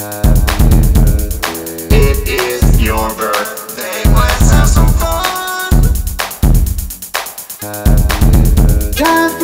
It is your birthday, let's have some fun. Happy birthday.